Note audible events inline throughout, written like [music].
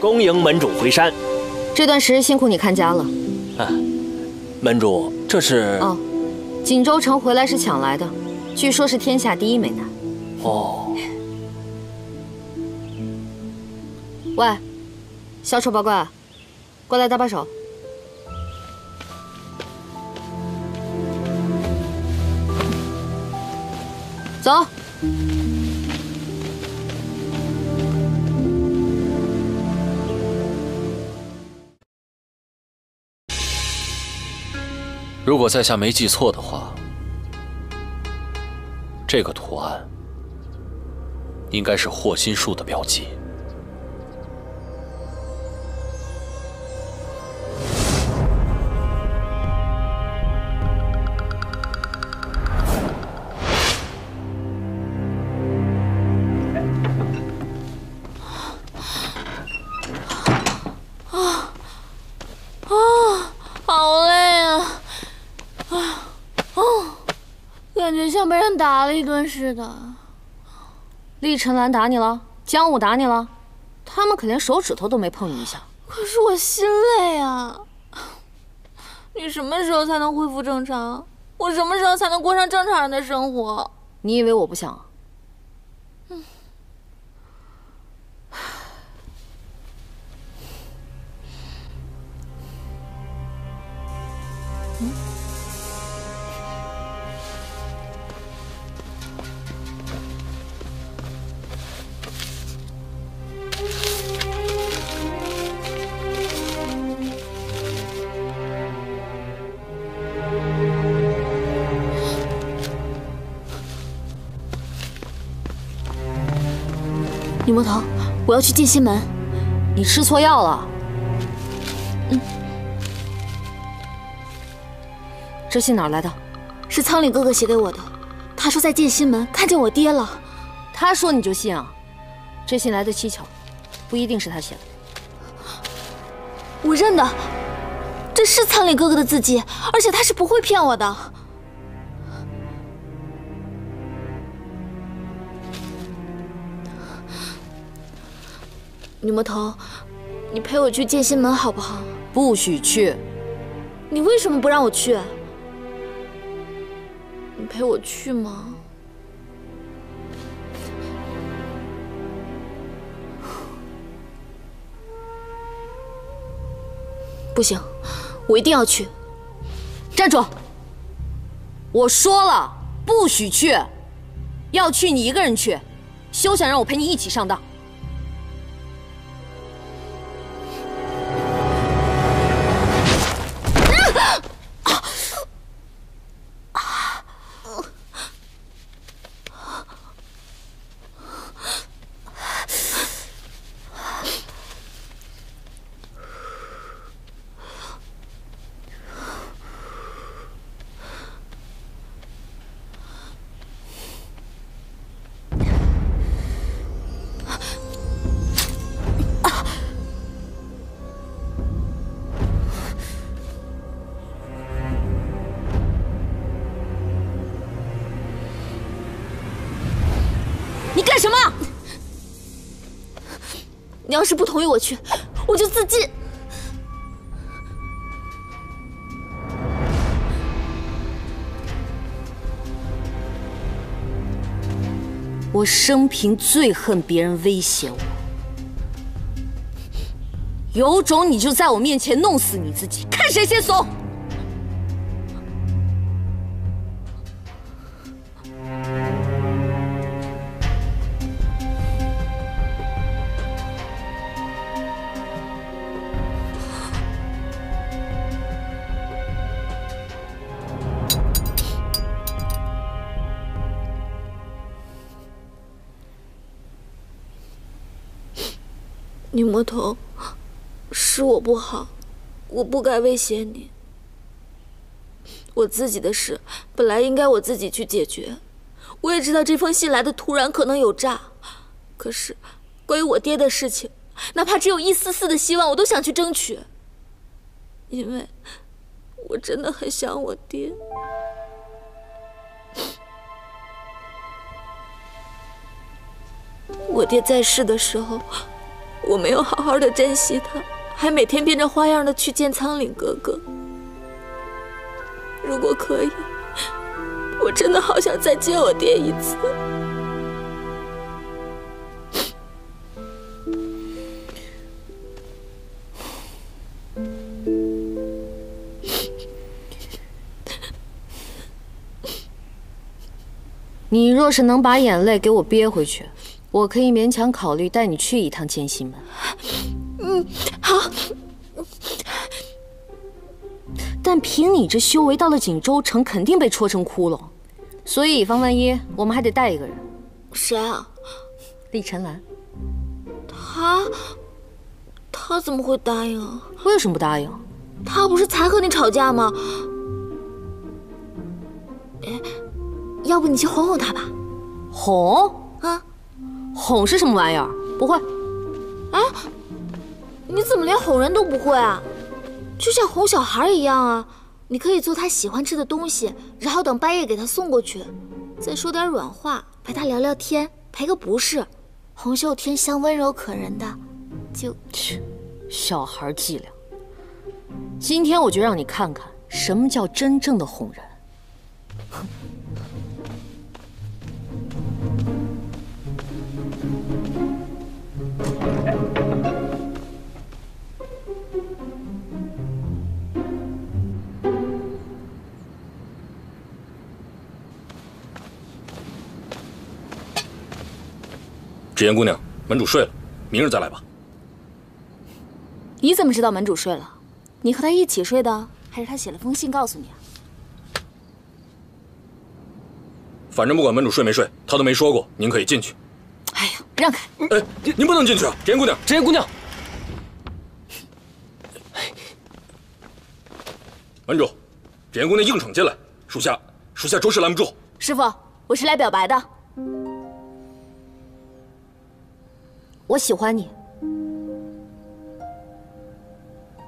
恭迎门主回山。这段时日辛苦你看家了。啊，门主，这是哦，锦州城回来是抢来的，据说是天下第一美男。哦。喂，小丑八怪，过来搭把手。走。如果在下没记错的话，这个图案应该是霍心术的标记。像被人打了一顿似的。厉晨兰打你了，江武打你了，他们可连手指头都没碰你一下。可是我心累啊！你什么时候才能恢复正常？我什么时候才能过上正常人的生活？你以为我不想？魔头，我要去剑心门。你吃错药了。嗯。这信哪来的？是苍岭哥哥写给我的。他说在剑心门看见我爹了。他说你就信啊？这信来的蹊跷，不一定是他写的。我认得，这是苍岭哥哥的字迹，而且他是不会骗我的。女魔头，你陪我去剑心门好不好？不许去！你为什么不让我去？你陪我去吗？不行，我一定要去！站住！我说了，不许去！要去你一个人去，休想让我陪你一起上当！你要是不同意我去，我就自尽。我生平最恨别人威胁我，有种你就在我面前弄死你自己，看谁先怂。魔头是我不好我不该威胁你。我自己的事本来应该我自己去解决。我也知道这封信来的突然可能有诈可是关于我爹的事情哪怕只有一丝丝的希望我都想去争取。因为我真的很想我爹。我爹在世的时候我没有好好的珍惜他，还每天变着花样的去见苍岭哥哥。如果可以，我真的好想再见我爹一次。你若是能把眼泪给我憋回去，我可以勉强考虑带你去一趟剑心门。嗯，好。但凭你这修为，到了锦州城肯定被戳成窟窿。所以以防万一，我们还得带一个人。谁啊？厉晨兰。他，他怎么会答应？为什么不答应？他不是才和你吵架吗？哎。要不你去哄哄他吧，哄啊，哄是什么玩意儿？不会。啊，你怎么连哄人都不会啊？就像哄小孩一样啊！你可以做他喜欢吃的东西，然后等半夜给他送过去，再说点软话，陪他聊聊天，赔个不是。洪秀天香温柔可人的，就切，小孩伎俩。今天我就让你看看什么叫真正的哄人。哼。纸烟姑娘，门主睡了，明日再来吧。你怎么知道门主睡了？你和他一起睡的，还是他写了封信告诉你啊？反正不管门主睡没睡，他都没说过。您可以进去。哎呀，让开！哎，您不能进去啊！芷言姑娘，芷言姑娘，门主，芷言姑娘硬闯进来，属下属下着实拦不住。师傅，我是来表白的。我喜欢你，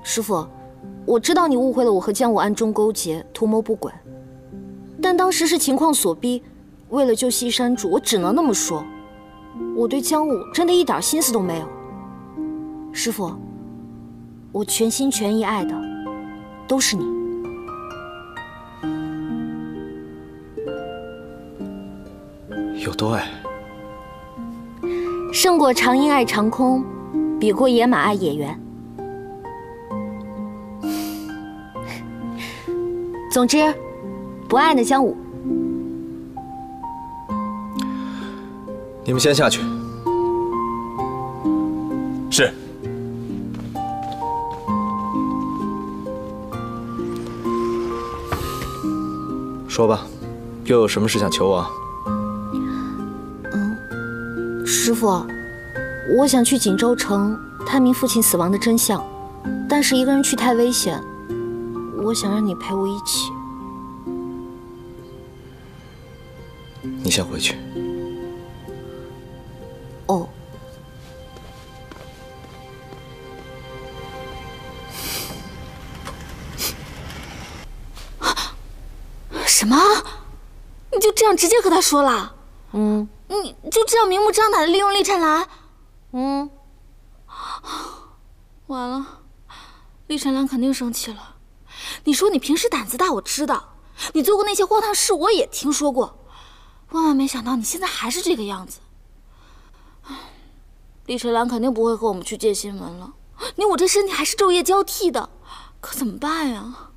师傅，我知道你误会了我和江武暗中勾结，图谋不轨，但当时是情况所逼，为了救西山主，我只能那么说。我对江武真的一点心思都没有，师傅，我全心全意爱的都是你。有多爱？胜过长鹰爱长空，比过野马爱野原。[laughs] 总之，不爱那江武。你们先下去。是。说吧，又有什么事想求我？师傅，我想去锦州城探明父亲死亡的真相，但是一个人去太危险。我想让你陪我一起。你先回去。哦。什么？你就这样直接和他说了？你就这样明目张胆的利用厉晨岚？嗯，完了，厉晨岚肯定生气了。你说你平时胆子大，我知道，你做过那些荒唐事，我也听说过。万万没想到你现在还是这个样子。厉晨岚肯定不会和我们去借新闻了。你我这身体还是昼夜交替的，可怎么办呀？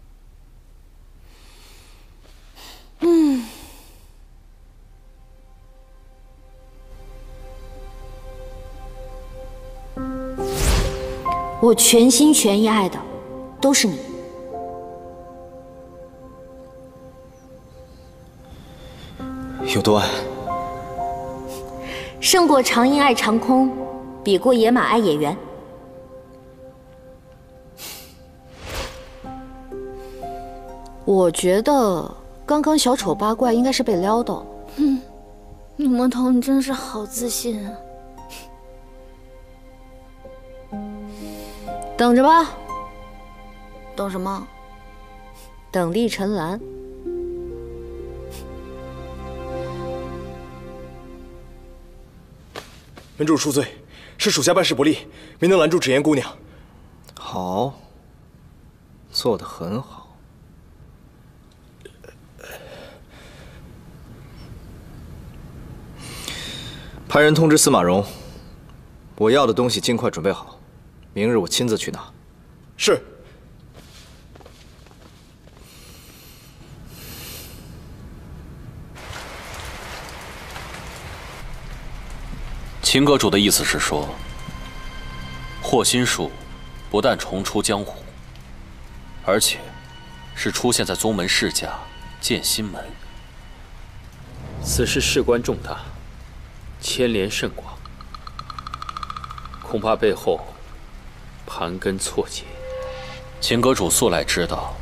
嗯。我全心全意爱的都是你，有多爱？胜过长鹰爱长空，比过野马爱野原。我觉得刚刚小丑八怪应该是被撩到了。嗯，女魔头，你真是好自信啊！等着吧。等什么？等厉晨兰。门主恕罪，是属下办事不力，没能拦住芷烟姑娘。好，做得很好。派人通知司马荣，我要的东西尽快准备好，明日我亲自去拿。是。秦阁主的意思是说，霍心术不但重出江湖，而且是出现在宗门世家剑心门。此事事关重大，牵连甚广，恐怕背后盘根错节。秦阁主素来知道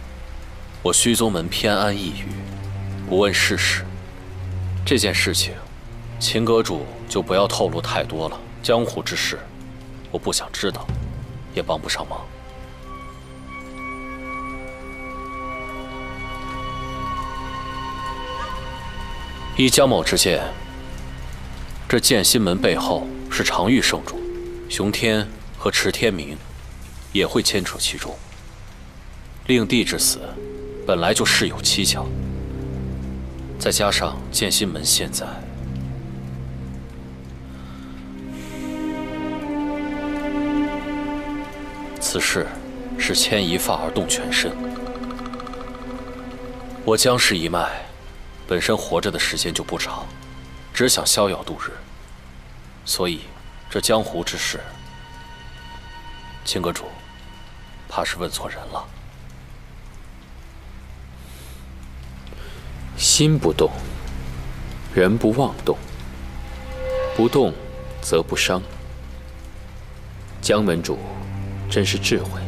我虚宗门偏安一隅，不问世事。这件事情，秦阁主。就不要透露太多了，江湖之事，我不想知道，也帮不上忙。依江某之见，这剑心门背后是常玉圣主，熊天和池天明也会牵扯其中。令弟之死，本来就事有蹊跷，再加上剑心门现在……此事是牵一发而动全身。我江氏一脉本身活着的时间就不长，只想逍遥度日，所以这江湖之事，秦阁主怕是问错人了。心不动，人不妄动，不动则不伤。江门主。真是智慧。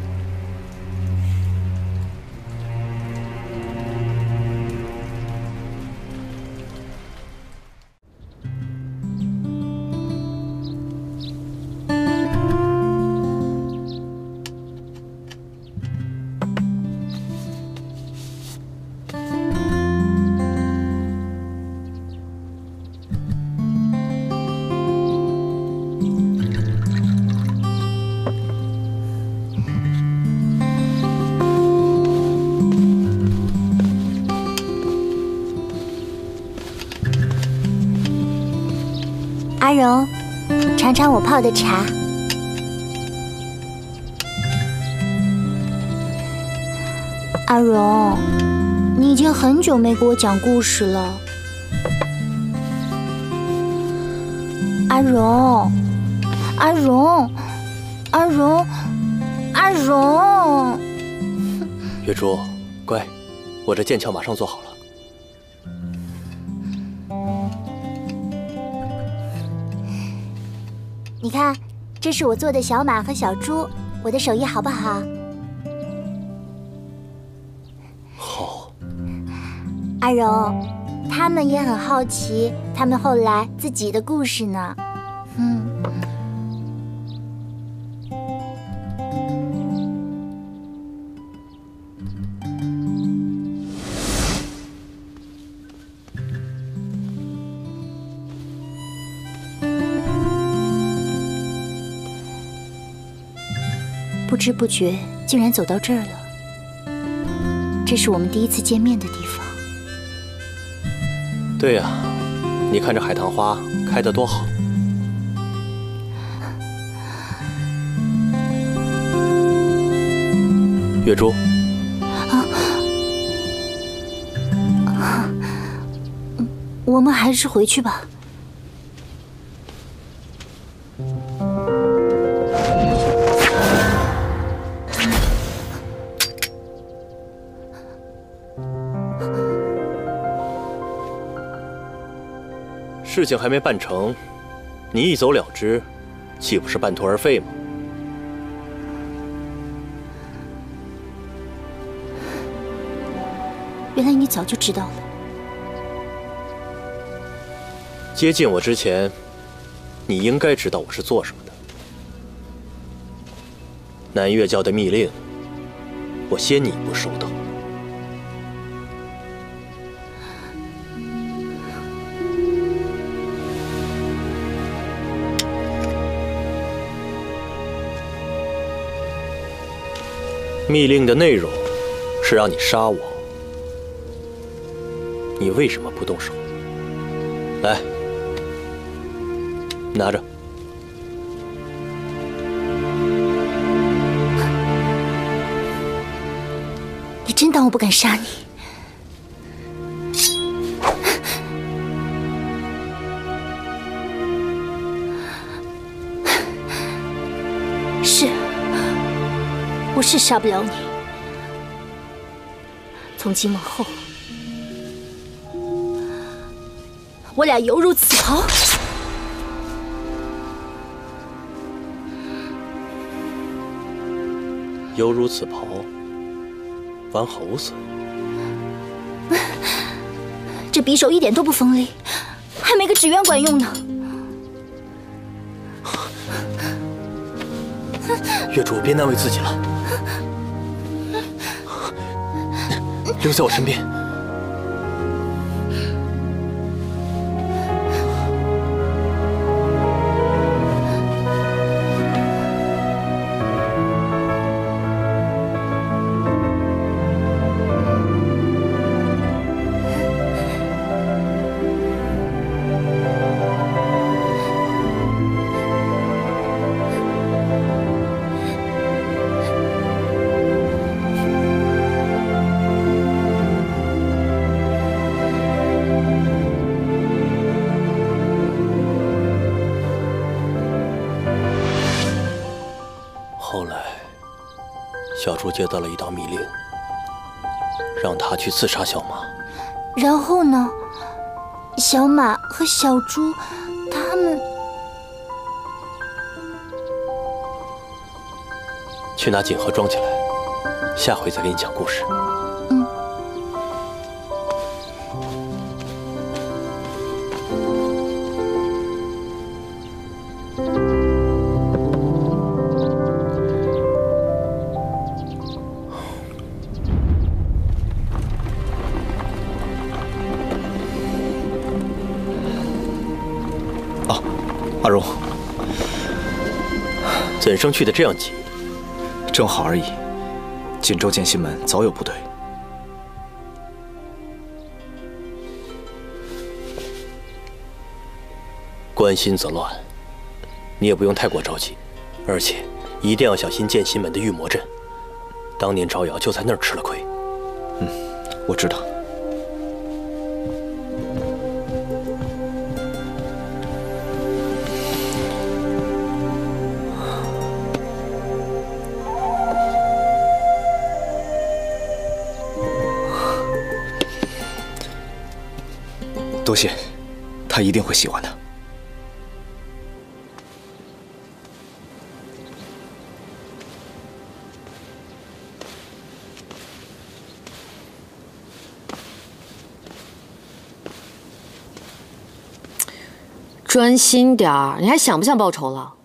尝尝我泡的茶。阿荣，你已经很久没给我讲故事了。阿荣，阿荣，阿荣，阿荣。月珠，乖，我这剑鞘马上做好了。你看，这是我做的小马和小猪，我的手艺好不好？好。阿柔，他们也很好奇，他们后来自己的故事呢。嗯。知不觉，竟然走到这儿了。这是我们第一次见面的地方。对呀，你看这海棠花开得多好。月珠。啊。我们还是回去吧。事情还没办成，你一走了之，岂不是半途而废吗？原来你早就知道了。接近我之前，你应该知道我是做什么的。南岳教的密令，我先你一步收到。密令的内容是让你杀我，你为什么不动手？来，拿着。你真当我不敢杀你？是，我是杀不了你。从今往后，我俩犹如此袍。犹如此袍，玩猴子。这匕首一点都不锋利，还没个纸鸢管用呢。月主，别难为自己了，留在我身边。小猪接到了一道密令，让他去刺杀小马。然后呢？小马和小猪，他们去拿锦盒装起来，下回再给你讲故事。生去的这样急？正好而已。锦州剑心门早有部队。关心则乱，你也不用太过着急，而且一定要小心剑心门的御魔阵。当年招摇就在那儿吃了亏。嗯，我知道。多谢，他一定会喜欢的。专心点儿，你还想不想报仇了？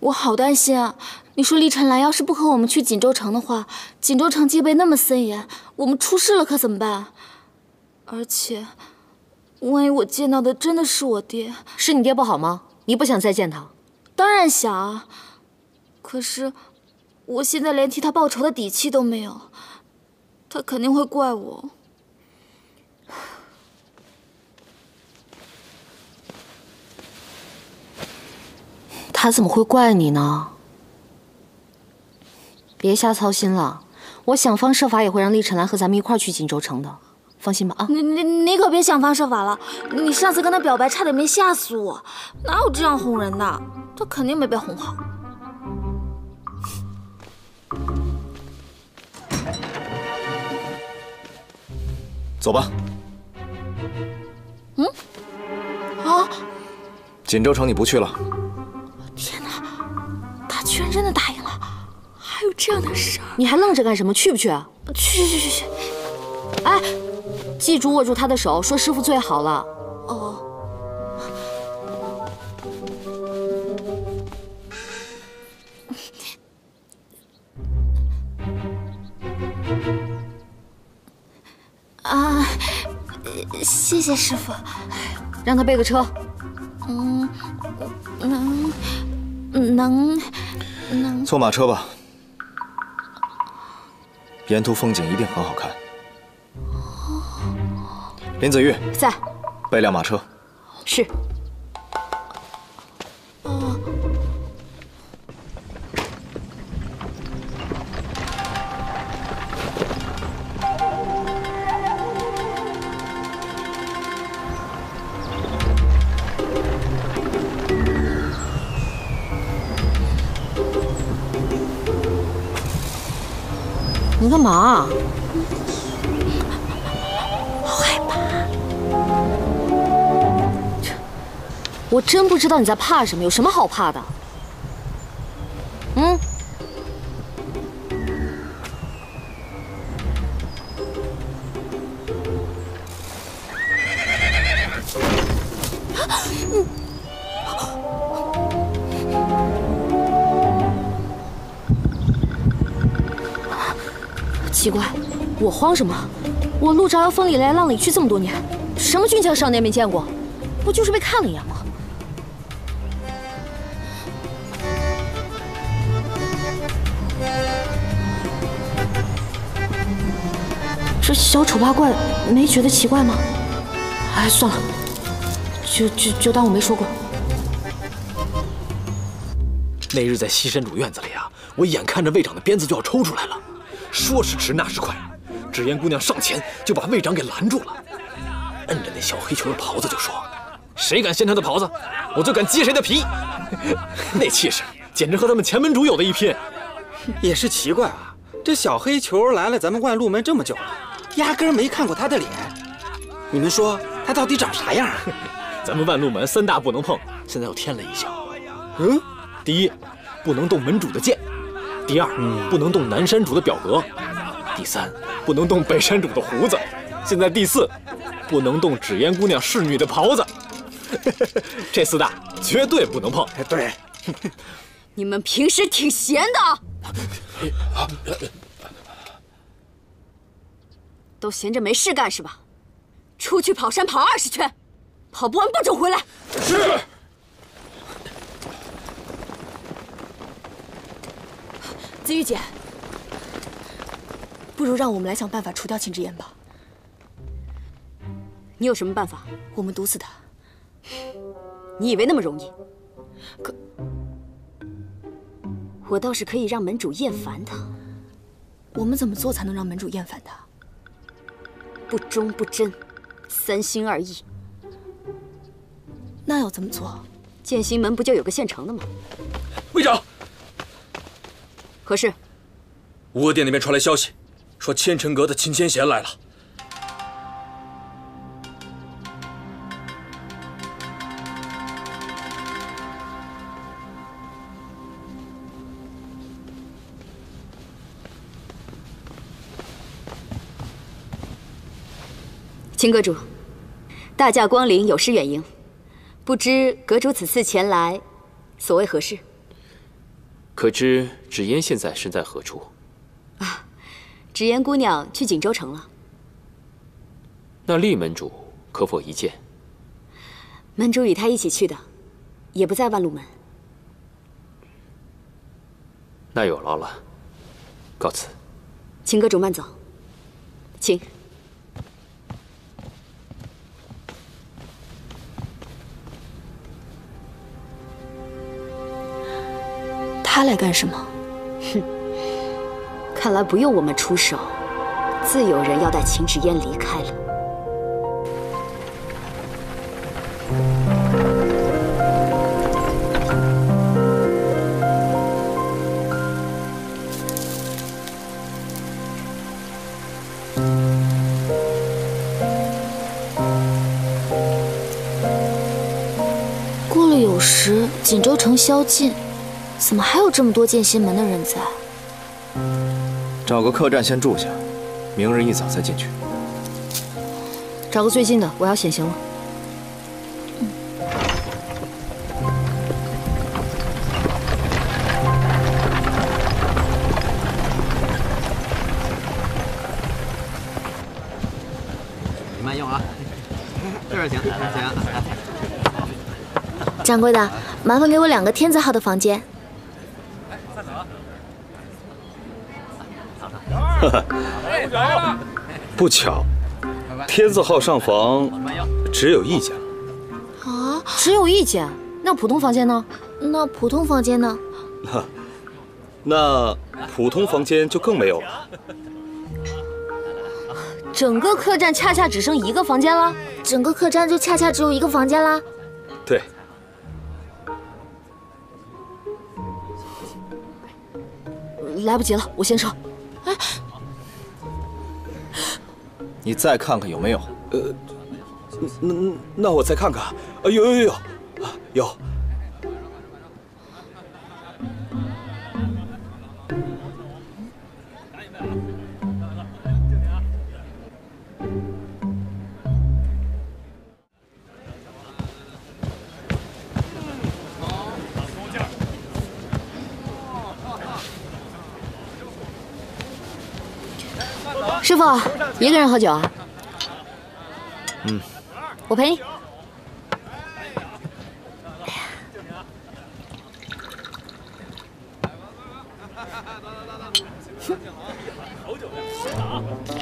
我好担心啊！你说厉晨岚要是不和我们去锦州城的话，锦州城戒备那么森严，我们出事了可怎么办？而且，万一我见到的真的是我爹，是你爹不好吗？你不想再见他？当然想啊！可是，我现在连替他报仇的底气都没有，他肯定会怪我。他怎么会怪你呢？别瞎操心了，我想方设法也会让厉晨来和咱们一块儿去锦州城的。放心吧，啊！你你你可别想方设法了！你上次跟他表白，差点没吓死我。哪有这样哄人的？他肯定没被哄好。走吧。嗯？啊！锦州城你不去了？天哪！他居然真的答应了！还有这样的事儿？你还愣着干什么？去不去啊去？去去去去！哎！记住握住他的手，说师傅最好了。哦。啊，谢谢师傅。让他备个车。嗯，能，能，能。坐马车吧。沿途风景一定很好看。林子玉在，备辆马车。是。你干嘛？我真不知道你在怕什么，有什么好怕的？嗯？奇怪，我慌什么？我陆朝瑶风里来浪里去这么多年，什么俊俏少年没见过？不就是被看了一眼小丑八怪没觉得奇怪吗？哎，算了，就就就当我没说过。那日在西山主院子里啊，我眼看着魏长的鞭子就要抽出来了，说时迟那时快，纸烟姑娘上前就把魏长给拦住了，摁着那小黑球的袍子就说：“谁敢掀他的袍子，我就敢揭谁的皮。[laughs] ”那气势简直和他们前门主有的一拼。也是奇怪啊，这小黑球来了咱们万路门这么久了，压根儿没看过他的脸。你们说他到底长啥样啊？[laughs] 咱们万路门三大不能碰，现在又添了一项。嗯，第一，不能动门主的剑；第二，不能动南山主的表格；第三，不能动北山主的胡子；现在第四，不能动纸烟姑娘侍女的袍子。[laughs] 这四大绝对不能碰。对，[laughs] 你们平时挺闲的。都闲着没事干是吧？出去跑山跑二十圈，跑不完不准回来。是。子玉姐，不如让我们来想办法除掉秦之言吧。你有什么办法？我们毒死他。你以为那么容易？可我倒是可以让门主厌烦他。我们怎么做才能让门主厌烦他？不忠不贞，三心二意。那要怎么做？剑心门不就有个现成的吗？会长，何事？吴娥殿那边传来消息，说千尘阁的秦千贤来了。秦阁主，大驾光临，有失远迎。不知阁主此次前来，所为何事？可知芷嫣现在身在何处？啊，芷嫣姑娘去锦州城了。那厉门主可否一见？门主与他一起去的，也不在万路门。那有劳了，告辞。秦阁主慢走，请。他来干什么？哼，看来不用我们出手，自有人要带秦芷嫣离开了。过了酉时，锦州城宵禁，怎么还有这么多剑心门的人在？找个客栈先住下，明日一早再进去。找个最近的，我要显形了。你慢用啊，[laughs] 这边请，请。掌柜的，麻烦给我两个天字号的房间。哈哈，不巧，天字号上房只有一间了。啊，只有一间？那普通房间呢？那普通房间呢？那 [laughs] 那普通房间就更没有了。整个客栈恰恰只剩一个房间了，整个客栈就恰恰只有一个房间啦。对。来不及了，我先撤。哎你再看看有没有。呃那那我再看看。啊有有有有。师傅，一个人喝酒啊？嗯，我陪你。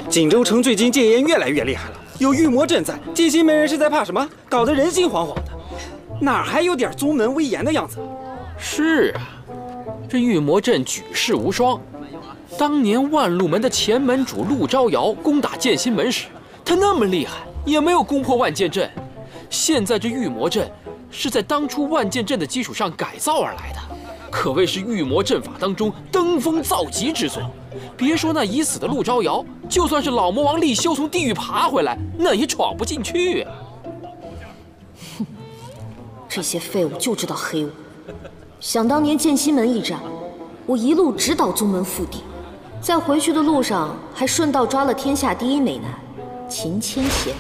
锦州城最近戒烟越来越厉害了，有御魔阵在，戒心门人是在怕什么，搞得人心惶惶的，哪还有点宗门威严的样子？是啊，这御魔阵举世无双。当年万路门的前门主陆昭尧攻打剑心门时，他那么厉害，也没有攻破万剑阵。现在这御魔阵，是在当初万剑阵的基础上改造而来的，可谓是御魔阵法当中登峰造极之作。别说那已死的陆昭尧，就算是老魔王立修从地狱爬回来，那也闯不进去啊！哼，这些废物就知道黑我。想当年剑心门一战，我一路直捣宗门腹地，在回去的路上，还顺道抓了天下第一美男秦千贤。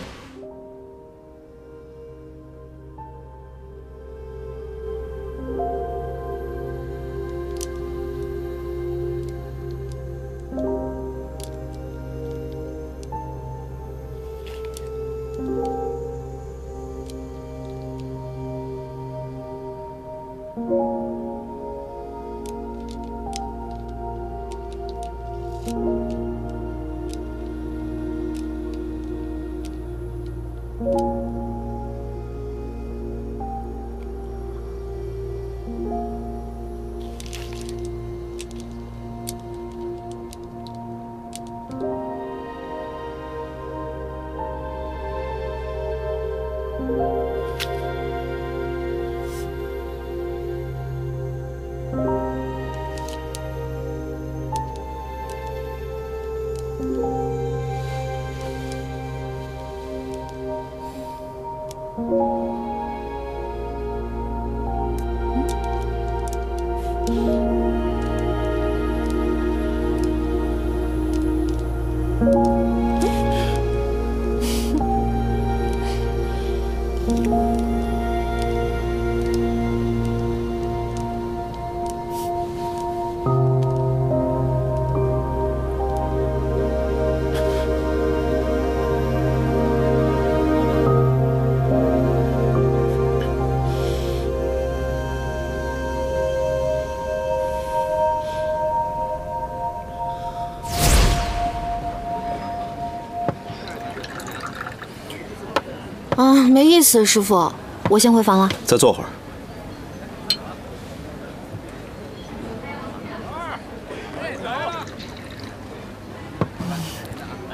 意思，师傅，我先回房了。再坐会儿。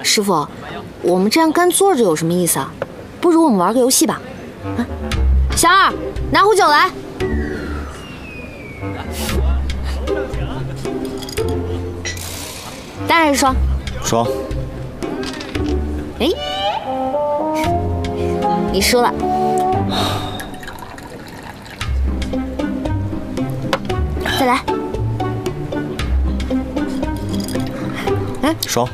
师傅，我们这样干坐着有什么意思啊？不如我们玩个游戏吧。啊，小二，拿壶酒来。单还是双？双。你输了。再来。哎，爽。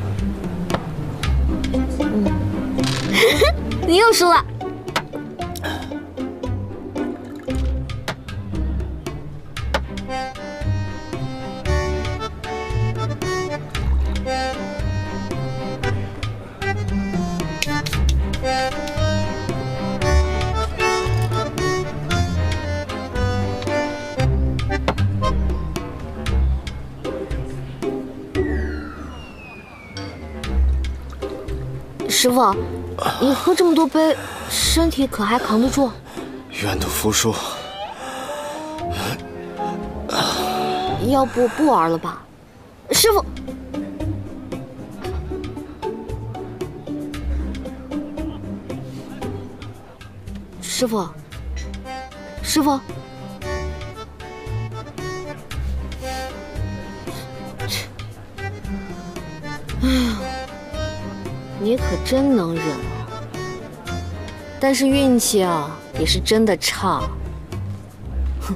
嗯，[laughs] 你又输了。师傅，你喝这么多杯，身体可还扛得住？愿赌服输。要不不玩了吧，师傅。师傅，师傅，你可真能忍啊！但是运气啊，也是真的差。哼。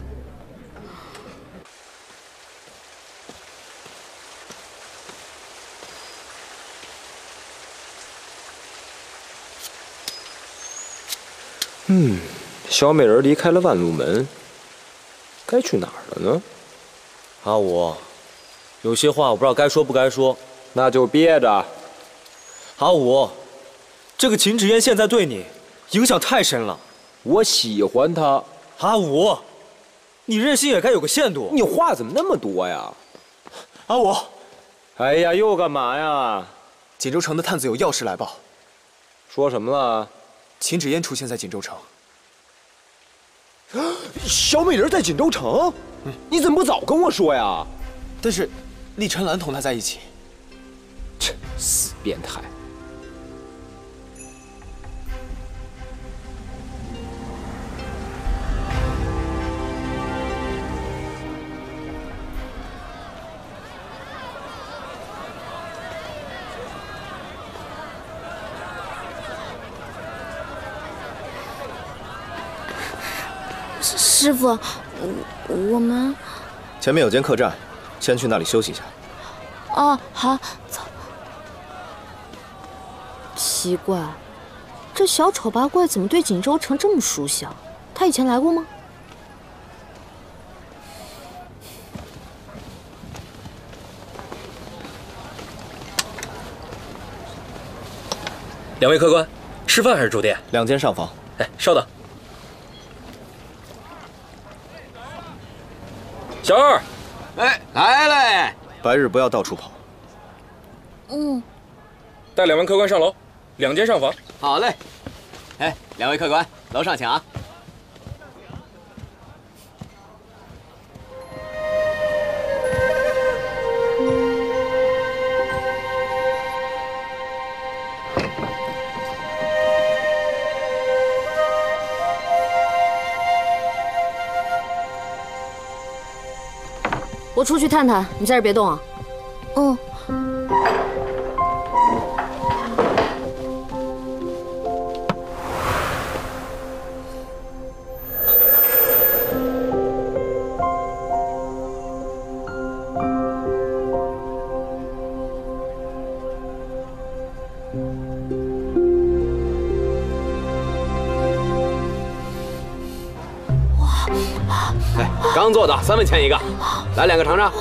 [laughs] 嗯，小美人离开了万路门，该去哪儿了呢？阿武，有些话我不知道该说不该说，那就憋着。阿武，这个秦芷嫣现在对你影响太深了。我喜欢她。阿武，你任性也该有个限度。你话怎么那么多呀？阿武，哎呀，又干嘛呀？锦州城的探子有要事来报，说什么了？秦芷嫣出现在锦州城。[gasps] 小美人在锦州城？你怎么不早跟我说呀？但是，厉晨岚同她在一起。切，死变态！师傅，我们前面有间客栈，先去那里休息一下。哦，好，走。奇怪，这小丑八怪怎么对锦州城这么熟悉啊？他以前来过吗？两位客官，吃饭还是住店？两间上房。哎，稍等。小二，哎，来嘞！白日不要到处跑。嗯。带两位客官上楼，两间上房。好嘞。哎，两位客官，楼上请啊。我出去探探，你在这别动啊。嗯。来，刚做的三文钱一个，来两个尝尝。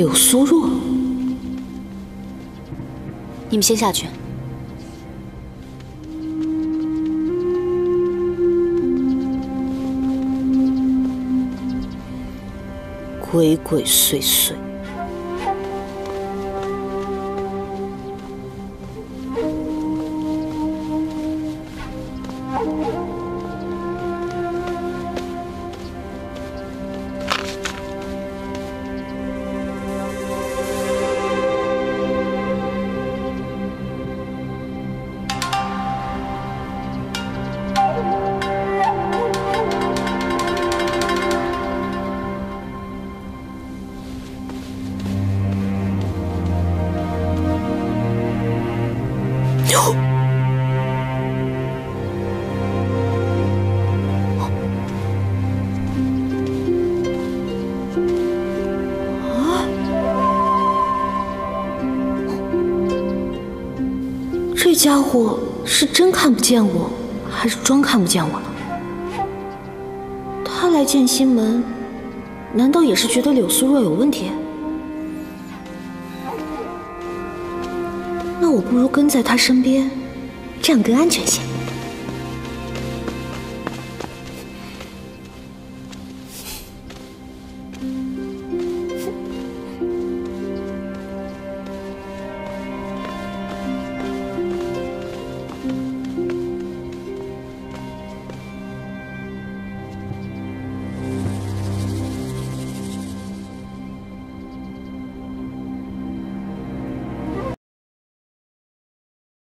柳苏若，你们先下去。鬼鬼祟祟。家伙是真看不见我，还是装看不见我呢？他来见西门，难道也是觉得柳苏若有问题？那我不如跟在他身边，这样更安全些。